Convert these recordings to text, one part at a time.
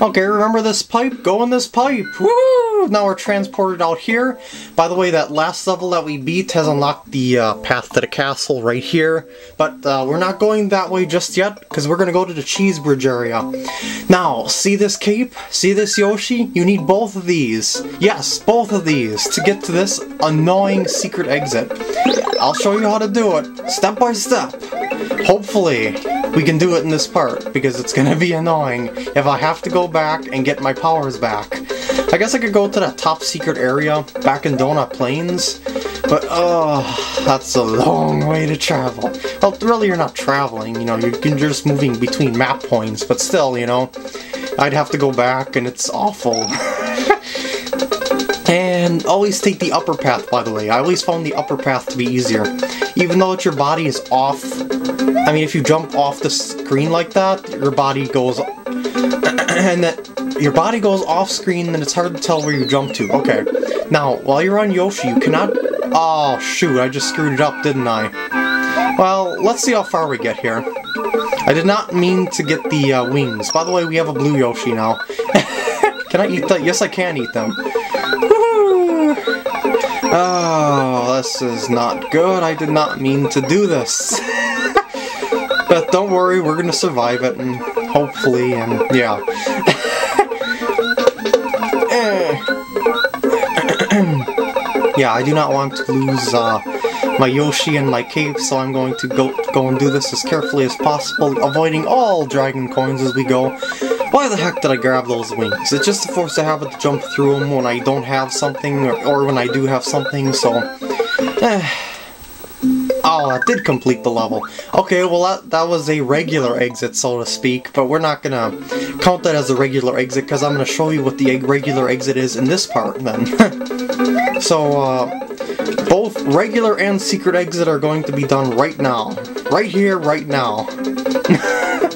Okay, remember this pipe? Go in this pipe! Now we're transported out here. By the way, that last level that we beat has unlocked the uh, path to the castle right here. But uh, we're not going that way just yet, because we're going to go to the cheese bridge area. Now, see this cape? See this Yoshi? You need both of these. Yes, both of these to get to this annoying secret exit. I'll show you how to do it, step by step. Hopefully, we can do it in this part, because it's gonna be annoying if I have to go back and get my powers back. I guess I could go to that top secret area back in Donut Plains, but oh, that's a long way to travel. Well, really you're not traveling, you know, you're just moving between map points, but still, you know, I'd have to go back and it's awful. And always take the upper path, by the way. I always found the upper path to be easier. Even though your body is off... I mean, if you jump off the screen like that, your body goes... and your body goes off screen, then it's hard to tell where you jump to. Okay. Now, while you're on Yoshi, you cannot... Oh, shoot, I just screwed it up, didn't I? Well, let's see how far we get here. I did not mean to get the uh, wings. By the way, we have a blue Yoshi now. can I eat that? Yes, I can eat them. Oh, this is not good. I did not mean to do this. but don't worry, we're gonna survive it, and hopefully, and yeah. yeah, I do not want to lose uh, my Yoshi and my cape, so I'm going to go go and do this as carefully as possible, avoiding all dragon coins as we go. Why the heck did I grab those wings? It's just a force to have to jump through them when I don't have something, or, or when I do have something, so... Eh. Oh, I did complete the level. Okay, well that, that was a regular exit, so to speak, but we're not gonna count that as a regular exit, because I'm gonna show you what the regular exit is in this part, then. so, uh, both regular and secret exit are going to be done right now. Right here, right now.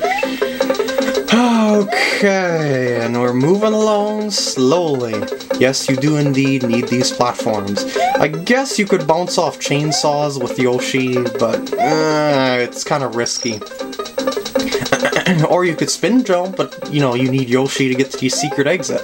Okay, and we're moving along slowly. Yes, you do indeed need these platforms. I guess you could bounce off chainsaws with Yoshi, but uh, it's kind of risky. or you could spin jump, but you know, you need Yoshi to get to the secret exit.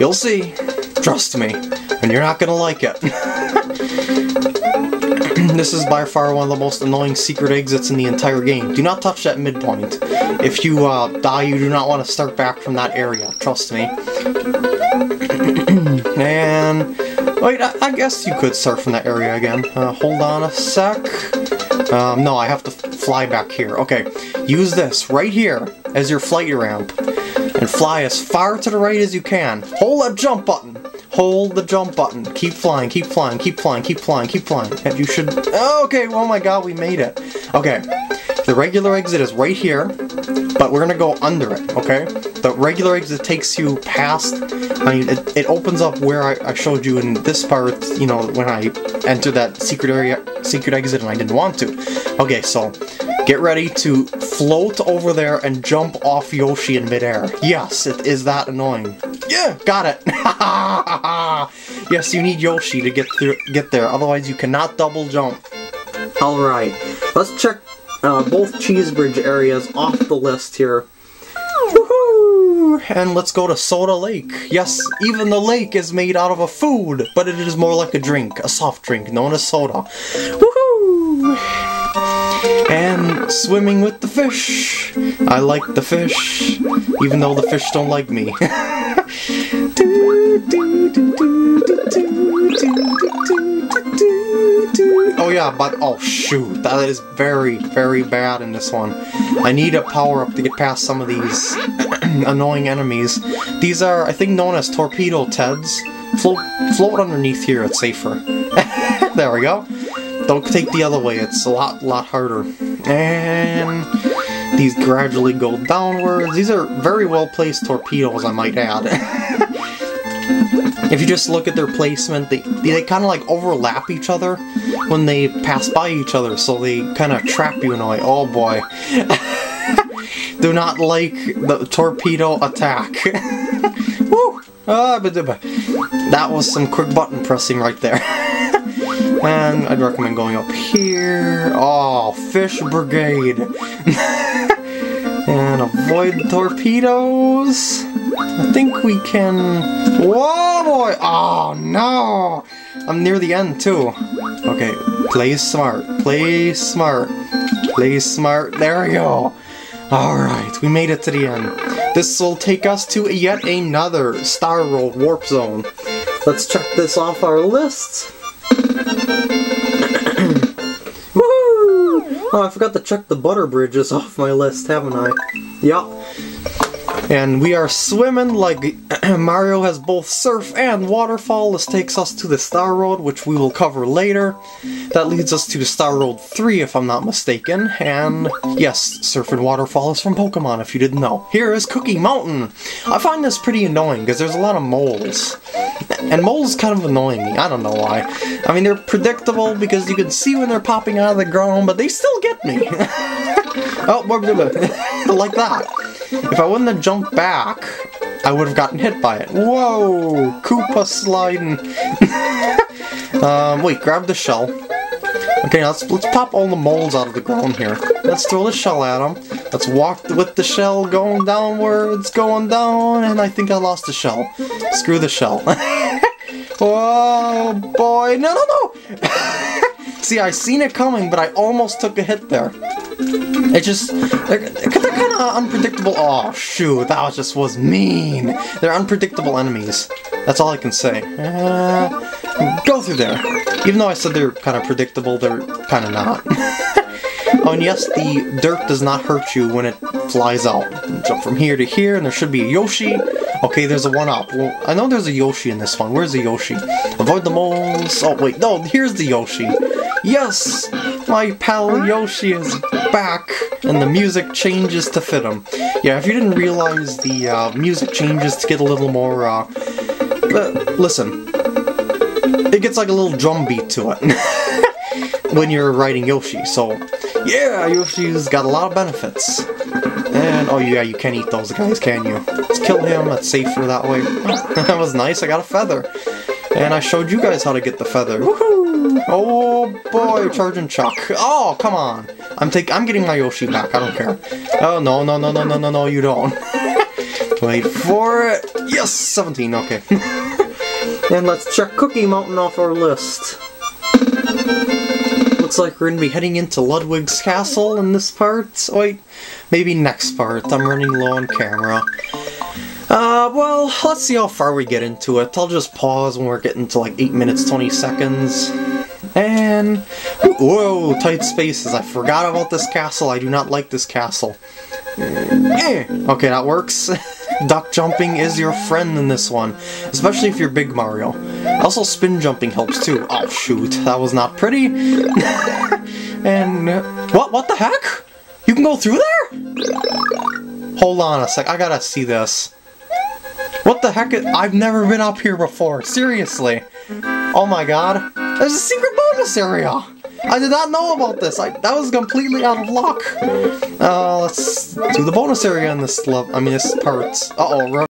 You'll see. Trust me. And you're not gonna like it. this is by far one of the most annoying secret exits in the entire game. Do not touch that midpoint. If you uh, die, you do not want to start back from that area. Trust me. and... Wait, I, I, guess you could start from that area again. Uh, hold on a sec. Um, no, I have to fly back here. Okay, use this right here as your flight ramp. And fly as far to the right as you can. Hold that jump button. Hold the jump button. Keep flying, keep flying, keep flying, keep flying, keep flying. And you should... Okay, oh my god, we made it. Okay, the regular exit is right here, but we're gonna go under it, okay? The regular exit takes you past... I mean, it, it opens up where I, I showed you in this part, you know, when I entered that secret area, secret exit and I didn't want to. Okay, so Get ready to float over there and jump off Yoshi in midair. Yes, it is that annoying. Yeah, got it. yes, you need Yoshi to get through, get there. Otherwise, you cannot double jump. All right, let's check uh, both cheese bridge areas off the list here. And let's go to Soda Lake. Yes, even the lake is made out of a food, but it is more like a drink, a soft drink known as soda. Woohoo! And swimming with the fish. I like the fish, even though the fish don't like me. oh yeah, but oh shoot, that is very, very bad in this one. I need a power-up to get past some of these annoying enemies. These are, I think, known as Torpedo Teds. Float, float underneath here, it's safer. there we go. Don't take the other way, it's a lot, lot harder. And these gradually go downwards. These are very well placed torpedoes, I might add. if you just look at their placement, they, they kind of like overlap each other when they pass by each other, so they kind of trap you in a way. Oh boy. Do not like the torpedo attack. Woo! Ah, that was some quick button pressing right there. And I'd recommend going up here. Oh, Fish Brigade. and avoid torpedoes. I think we can... Whoa, boy! Oh, no! I'm near the end, too. Okay, play smart. Play smart. Play smart. There we go. Alright, we made it to the end. This will take us to yet another Star Road Warp Zone. Let's check this off our list. Woo! Oh, I forgot to check the butter bridges off my list, haven't I? Yup. And we are swimming like Mario has both surf and waterfall. This takes us to the Star Road, which we will cover later. That leads us to Star Road 3, if I'm not mistaken. And yes, surf and waterfall is from Pokemon, if you didn't know. Here is Cookie Mountain. I find this pretty annoying, because there's a lot of moles. And moles kind of annoy me, I don't know why. I mean, they're predictable because you can see when they're popping out of the ground, but they still get me. oh, like that. If I wouldn't have jumped back, I would have gotten hit by it. Whoa! Koopa sliding. um, wait, grab the shell. Okay, let's let's pop all the moles out of the ground here. Let's throw the shell at them. Let's walk with the shell going downwards, going down, and I think I lost the shell. Screw the shell. oh boy, no, no, no! See, I seen it coming, but I almost took a hit there. It just, they're, they're kind of unpredictable. Oh, shoot, that just was mean. They're unpredictable enemies. That's all I can say. Uh, go through there. Even though I said they're kind of predictable, they're kind of not. oh, and yes, the dirt does not hurt you when it flies out. Jump from here to here, and there should be a Yoshi. Okay, there's a one-up. Well, I know there's a Yoshi in this one. Where's the Yoshi? Avoid the moles. Oh, wait, no, here's the Yoshi. Yes! My pal Yoshi is back! And the music changes to fit him. Yeah, if you didn't realize, the uh, music changes to get a little more, uh... listen. It gets like a little drum beat to it. when you're riding Yoshi, so... Yeah, Yoshi's got a lot of benefits. And, oh yeah, you can't eat those guys, can you? Let's kill him, that's safer that way. that was nice, I got a feather. And I showed you guys how to get the feather. Oh boy, charging Chuck. Oh, come on. I'm take I'm getting my Yoshi back, I don't care. Oh no no no no no no no you don't. Wait for it. Yes, 17, okay. and let's check Cookie Mountain off our list. Looks like we're gonna be heading into Ludwig's castle in this part. Wait, maybe next part. I'm running low on camera. Uh, well, let's see how far we get into it. I'll just pause when we're getting to like 8 minutes 20 seconds. And... Whoa, tight spaces. I forgot about this castle. I do not like this castle. Eh. Okay, that works. Duck jumping is your friend in this one, especially if you're Big Mario. Also, spin jumping helps too. Oh shoot, that was not pretty. and... What? What the heck? You can go through there? Hold on a sec, I gotta see this. What the heck? I've never been up here before. Seriously. Oh my god. There's a secret bonus area! I did not know about this. I, that was completely out of luck. Uh, let's do the bonus area in this level. I mean, this part. Uh-oh,